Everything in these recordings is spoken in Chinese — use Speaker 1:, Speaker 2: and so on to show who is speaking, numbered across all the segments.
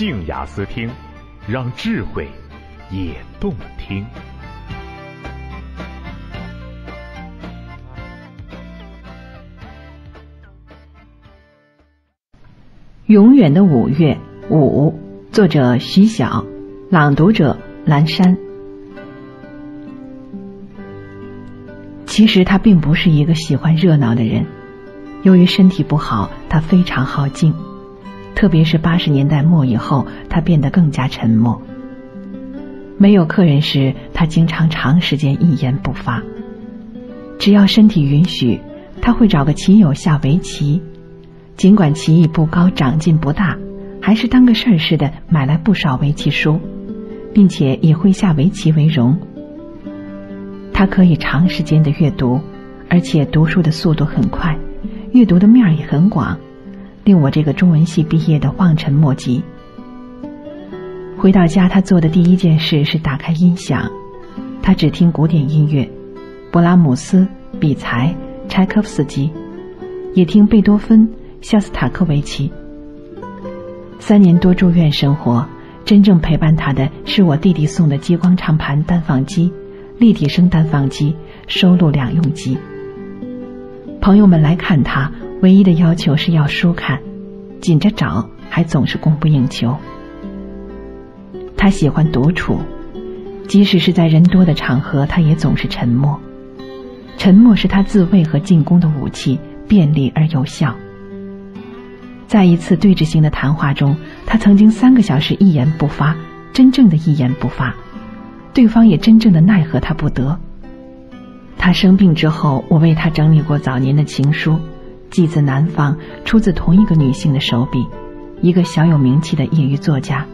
Speaker 1: 静雅思听，让智慧也动听。
Speaker 2: 永远的五月五，作者徐晓，朗读者蓝山。其实他并不是一个喜欢热闹的人，由于身体不好，他非常好静。特别是八十年代末以后，他变得更加沉默。没有客人时，他经常长时间一言不发。只要身体允许，他会找个棋友下围棋。尽管棋艺不高，长进不大，还是当个事儿似的买来不少围棋书，并且以会下围棋为荣。他可以长时间的阅读，而且读书的速度很快，阅读的面儿也很广。令我这个中文系毕业的望尘莫及。回到家，他做的第一件事是打开音响。他只听古典音乐，勃拉姆斯、比才、柴可夫斯基，也听贝多芬、肖斯塔科维奇。三年多住院生活，真正陪伴他的是我弟弟送的激光唱盘单放机、立体声单放机、收录两用机。朋友们来看他。唯一的要求是要书看，紧着找，还总是供不应求。他喜欢独处，即使是在人多的场合，他也总是沉默。沉默是他自卫和进攻的武器，便利而有效。在一次对峙性的谈话中，他曾经三个小时一言不发，真正的一言不发，对方也真正的奈何他不得。他生病之后，我为他整理过早年的情书。寄自南方，出自同一个女性的手笔，一个小有名气的业余作家。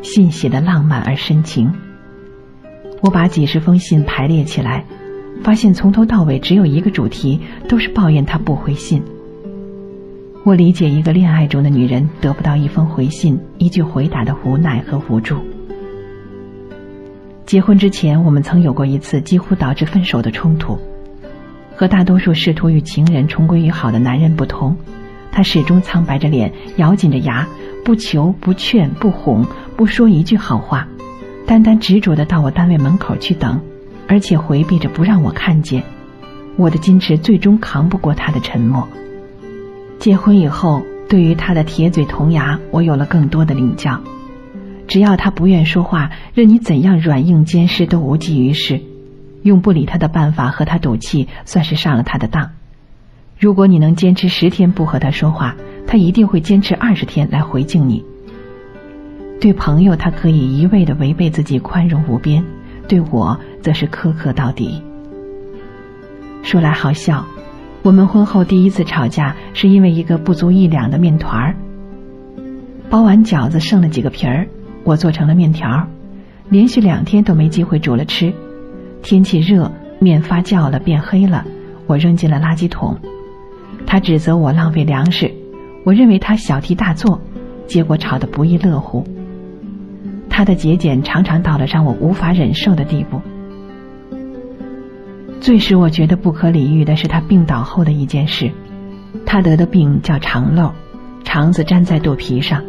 Speaker 2: 信写的浪漫而深情。我把几十封信排列起来，发现从头到尾只有一个主题，都是抱怨他不回信。我理解一个恋爱中的女人得不到一封回信、一句回答的无奈和无助。结婚之前，我们曾有过一次几乎导致分手的冲突。和大多数试图与情人重归于好的男人不同，他始终苍白着脸，咬紧着牙，不求不劝不哄，不说一句好话，单单执着的到我单位门口去等，而且回避着不让我看见。我的矜持最终扛不过他的沉默。结婚以后，对于他的铁嘴铜牙，我有了更多的领教。只要他不愿说话，任你怎样软硬兼施都无济于事。用不理他的办法和他赌气，算是上了他的当。如果你能坚持十天不和他说话，他一定会坚持二十天来回敬你。对朋友，他可以一味的违背自己，宽容无边；对我，则是苛刻到底。说来好笑，我们婚后第一次吵架，是因为一个不足一两的面团儿。包完饺子剩了几个皮儿，我做成了面条，连续两天都没机会煮了吃。天气热，面发酵了，变黑了，我扔进了垃圾桶。他指责我浪费粮食，我认为他小题大做，结果吵得不亦乐乎。他的节俭常常到了让我无法忍受的地步。最使我觉得不可理喻的是他病倒后的一件事，他得的病叫肠漏，肠子粘在肚皮上，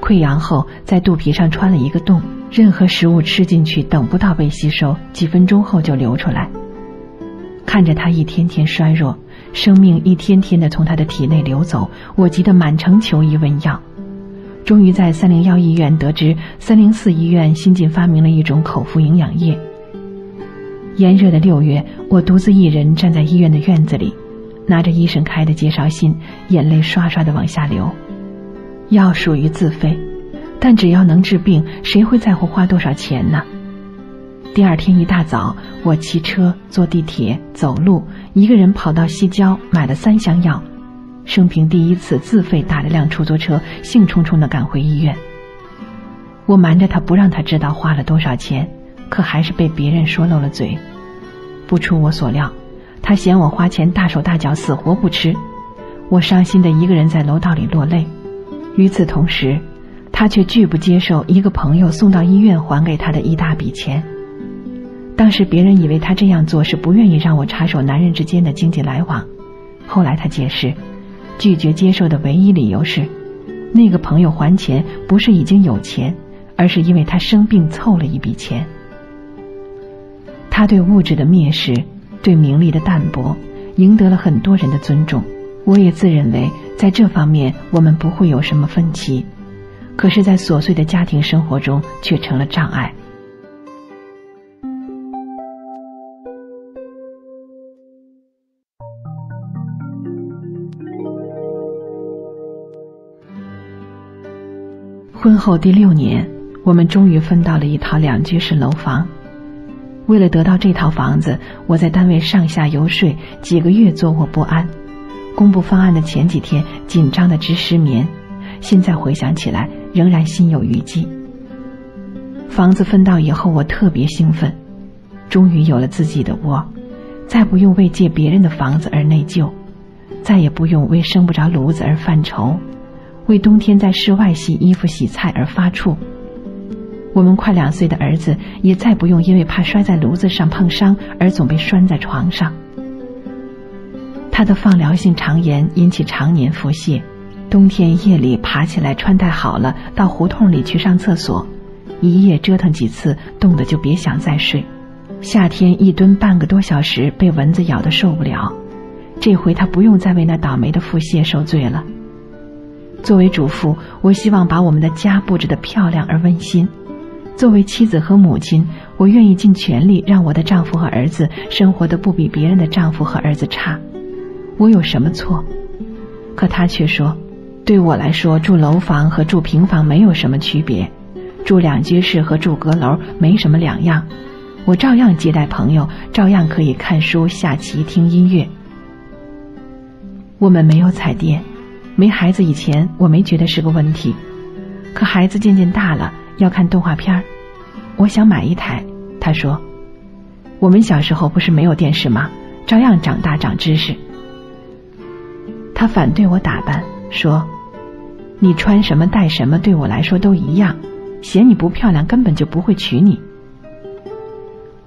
Speaker 2: 溃疡后在肚皮上穿了一个洞。任何食物吃进去，等不到被吸收，几分钟后就流出来。看着他一天天衰弱，生命一天天的从他的体内流走，我急得满城求医问药。终于在三零幺医院得知，三零四医院新近发明了一种口服营养液。炎热的六月，我独自一人站在医院的院子里，拿着医生开的介绍信，眼泪刷刷的往下流。药属于自费。但只要能治病，谁会在乎花多少钱呢？第二天一大早，我骑车、坐地铁、走路，一个人跑到西郊买了三箱药，生平第一次自费打了辆出租车，兴冲冲的赶回医院。我瞒着他不让他知道花了多少钱，可还是被别人说漏了嘴。不出我所料，他嫌我花钱大手大脚，死活不吃。我伤心的一个人在楼道里落泪。与此同时。他却拒不接受一个朋友送到医院还给他的一大笔钱。当时别人以为他这样做是不愿意让我插手男人之间的经济来往，后来他解释，拒绝接受的唯一理由是，那个朋友还钱不是已经有钱，而是因为他生病凑了一笔钱。他对物质的蔑视，对名利的淡薄，赢得了很多人的尊重。我也自认为在这方面我们不会有什么分歧，可是，在琐碎的家庭生活中却成了障碍。婚后第六年，我们终于分到了一套两居室楼房。为了得到这套房子，我在单位上下游说，几个月坐卧不安。公布方案的前几天，紧张的直失眠。现在回想起来，仍然心有余悸。房子分到以后，我特别兴奋，终于有了自己的窝，再不用为借别人的房子而内疚，再也不用为生不着炉子而犯愁。为冬天在室外洗衣服、洗菜而发怵。我们快两岁的儿子也再不用因为怕摔在炉子上碰伤而总被拴在床上。他的放疗性肠炎引起常年腹泻，冬天夜里爬起来穿戴好了到胡同里去上厕所，一夜折腾几次，冻得就别想再睡。夏天一蹲半个多小时，被蚊子咬得受不了。这回他不用再为那倒霉的腹泻受罪了。作为主妇，我希望把我们的家布置得漂亮而温馨。作为妻子和母亲，我愿意尽全力让我的丈夫和儿子生活的不比别人的丈夫和儿子差。我有什么错？可他却说，对我来说，住楼房和住平房没有什么区别，住两居室和住阁楼没什么两样。我照样接待朋友，照样可以看书、下棋、听音乐。我们没有彩电。没孩子以前，我没觉得是个问题，可孩子渐渐大了，要看动画片儿，我想买一台。他说：“我们小时候不是没有电视吗？照样长大长知识。”他反对我打扮，说：“你穿什么戴什么对我来说都一样，嫌你不漂亮根本就不会娶你。”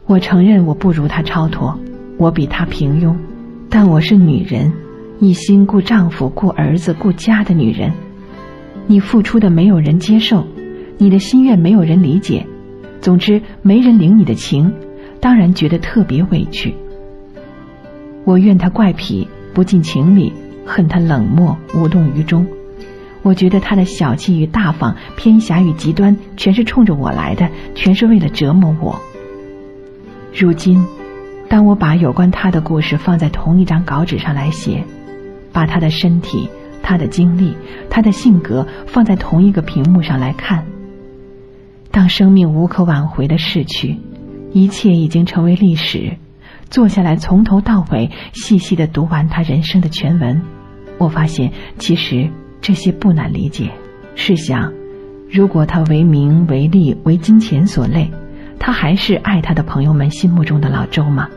Speaker 2: 我承认我不如他超脱，我比他平庸，但我是女人。一心顾丈夫、顾儿子、顾家的女人，你付出的没有人接受，你的心愿没有人理解，总之没人领你的情，当然觉得特别委屈。我怨他怪癖、不近情理，恨他冷漠、无动于衷。我觉得他的小气与大方、偏狭与极端，全是冲着我来的，全是为了折磨我。如今，当我把有关他的故事放在同一张稿纸上来写。把他的身体、他的经历、他的性格放在同一个屏幕上来看。当生命无可挽回的逝去，一切已经成为历史。坐下来从头到尾细细的读完他人生的全文，我发现其实这些不难理解。试想，如果他为名为利为金钱所累，他还是爱他的朋友们心目中的老周吗？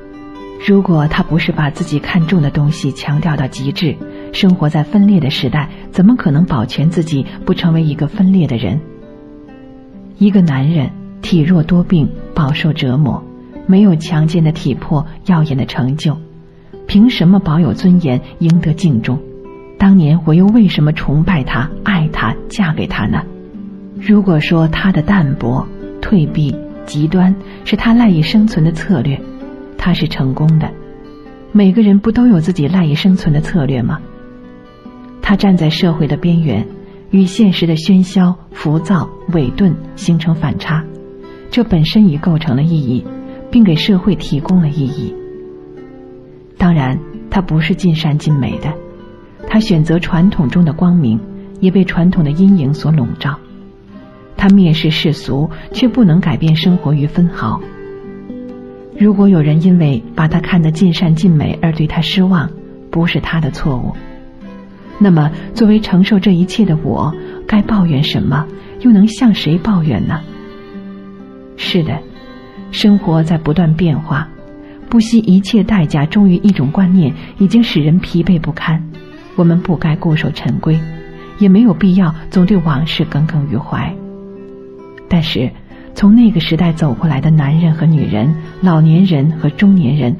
Speaker 2: 如果他不是把自己看重的东西强调到极致，生活在分裂的时代，怎么可能保全自己不成为一个分裂的人？一个男人体弱多病，饱受折磨，没有强健的体魄、耀眼的成就，凭什么保有尊严、赢得敬重？当年我又为什么崇拜他、爱他、嫁给他呢？如果说他的淡泊、退避、极端是他赖以生存的策略。他是成功的，每个人不都有自己赖以生存的策略吗？他站在社会的边缘，与现实的喧嚣、浮躁、伪顿形成反差，这本身已构成了意义，并给社会提供了意义。当然，他不是尽善尽美的，他选择传统中的光明，也被传统的阴影所笼罩。他蔑视世俗，却不能改变生活于分毫。如果有人因为把他看得尽善尽美而对他失望，不是他的错误，那么作为承受这一切的我，该抱怨什么？又能向谁抱怨呢？是的，生活在不断变化，不惜一切代价忠于一种观念，已经使人疲惫不堪。我们不该固守陈规，也没有必要总对往事耿耿于怀。但是。从那个时代走过来的男人和女人、老年人和中年人，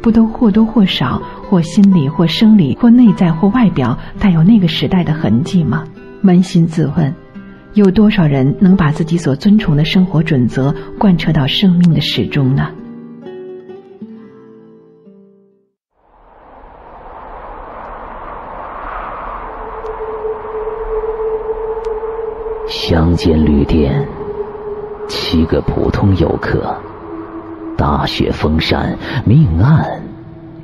Speaker 2: 不都或多或少、或心理、或生理、或内在、或外表，带有那个时代的痕迹吗？扪心自问，有多少人能把自己所尊崇的生活准则贯彻到生命的始终呢？
Speaker 3: 乡间旅店，七个普通游客，大雪封山，命案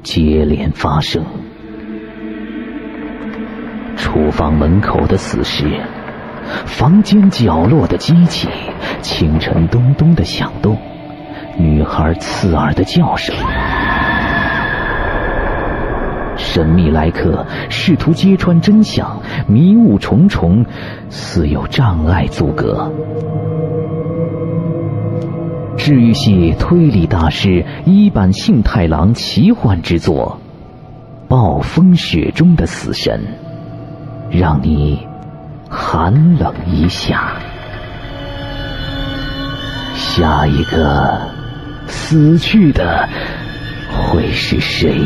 Speaker 3: 接连发生。厨房门口的死尸，房间角落的机器，清晨咚咚的响动，女孩刺耳的叫声。神秘来客试图揭穿真相，迷雾重重，似有障碍阻隔。治愈系推理大师一坂幸太郎奇幻之作《暴风雪中的死神》，让你寒冷一下。下一个死去的会是谁？